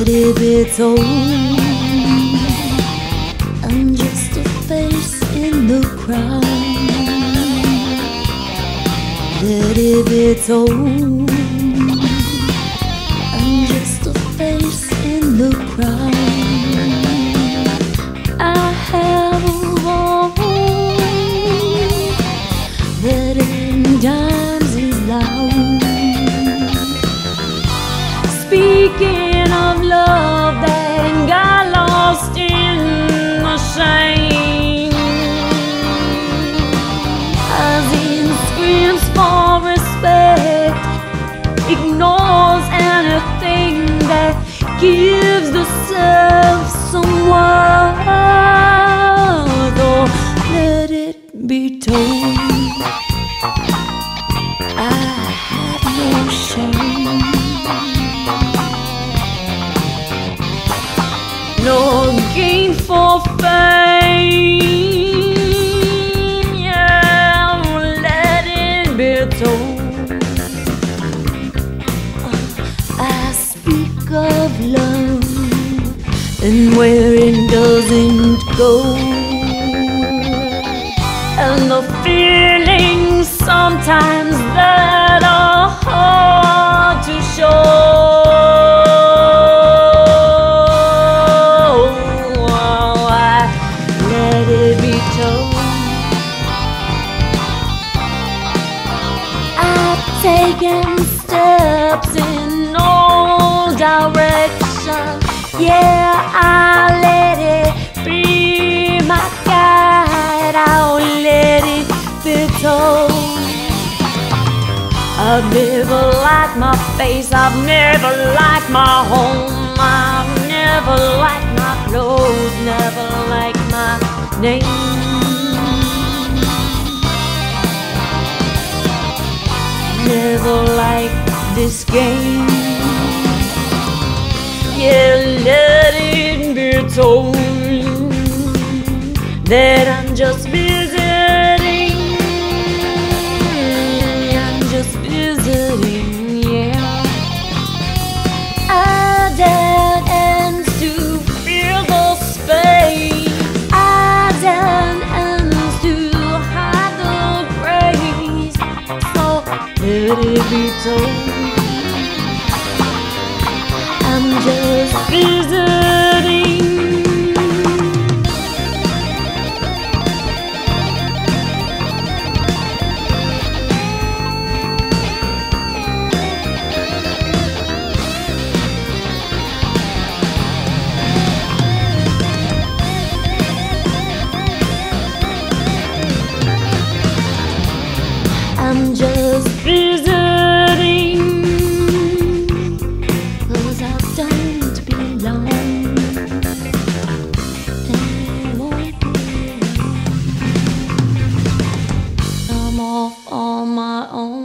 Let if it's told I'm just a face in the crowd. Let it be told I'm just a face in the crowd. I have a voice that in is loud. Speaking of gives the self some worth Or let it be told. I have no shame of love and where it doesn't go, and the feelings sometimes that are hard to show. Oh, I let it be told. I've taken steps in I've never liked my face, I've never liked my home, I've never liked my clothes, never liked my name. Never liked this game. Yeah, let it be told that I'm just visiting. Visiting, yeah. I dare ends to fill the space. I dare ends to hide the grace. So oh, let it be told. I'm just visiting. I'm just visiting I've belong. I'm off on my own.